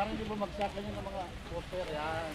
Parang di bumagsak ganyan ng mga poster. Yan.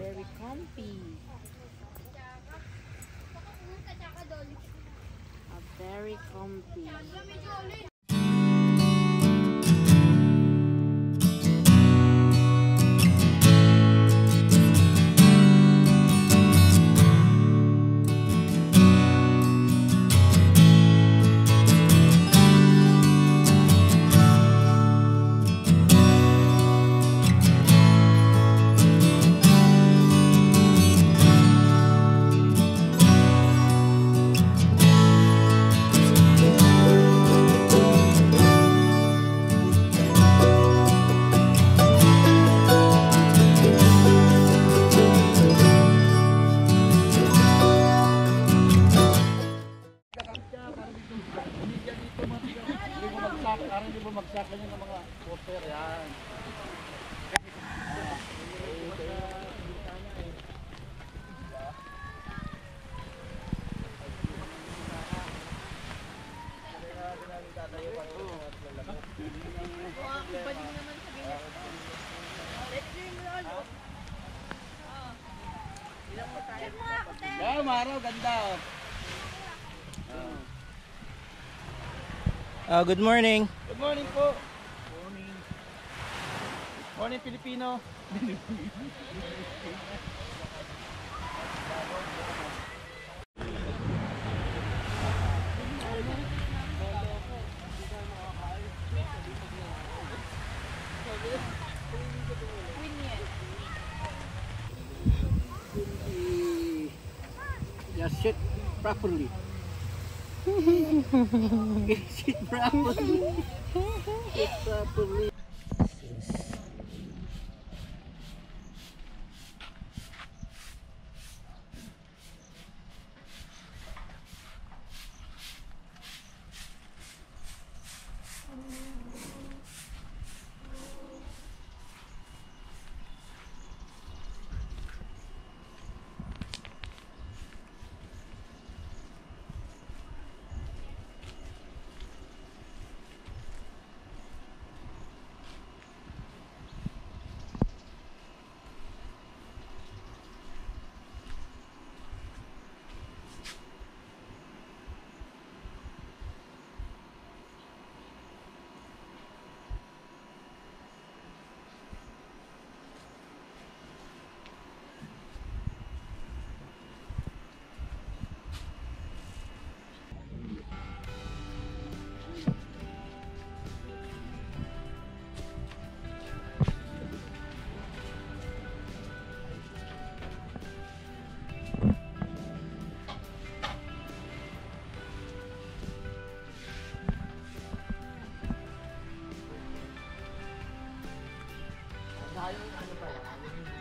Very comfy. A very comfy. Poster. Yan. Yeah, Maro, ganda. oh. Uh, good morning. Good morning po. Morning. Pilipino. Just sit properly. sit properly. Sit properly. Okay.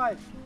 は。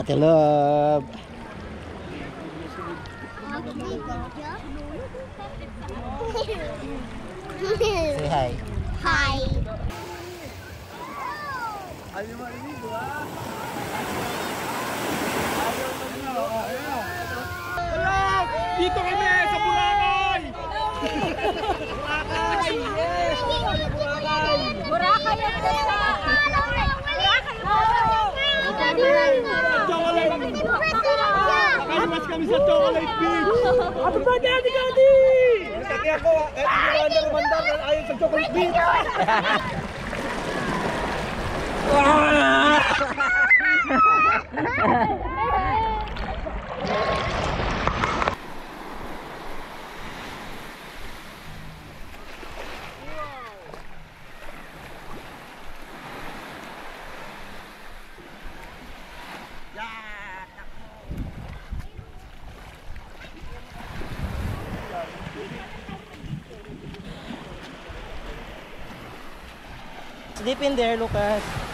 bà thì nó hay hay Dito kami sa Boracay! Boracay! Boracay! Boracay! Boracay! Boracay! Boracay! kami satu oleh Beach. Apa saja diganti? Kaki aku, eh, di Rwanda, dan ayam sejok. Sleep in there, Lucas.